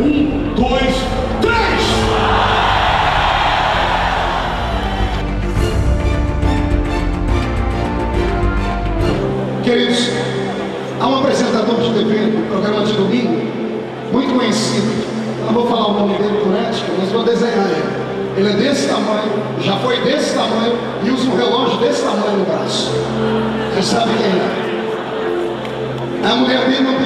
Um, dois, três! Queridos, há um apresentador de TV no programa de domingo, muito conhecido. Não vou falar o nome dele por ética, mas vou desenhar ele. Ele é desse tamanho, já foi desse tamanho e usa um relógio desse tamanho no braço. Você sabe quem é? A mulher dele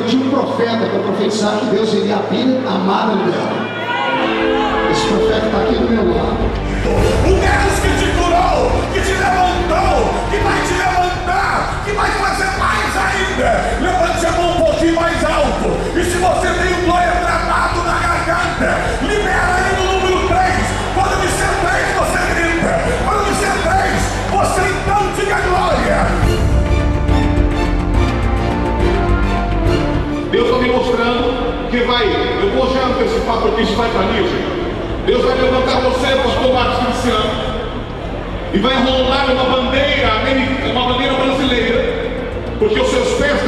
usou a vida de um profeta para profetizar que Deus iria abrir a madre dela. Esse profeta está aqui do meu lado. O Deus que Mostrando que vai, eu vou já antecipar porque isso vai para Níger. Deus vai levantar você, pastor Marcos Cristiano, e vai enrolar uma bandeira uma bandeira brasileira, porque os seus pés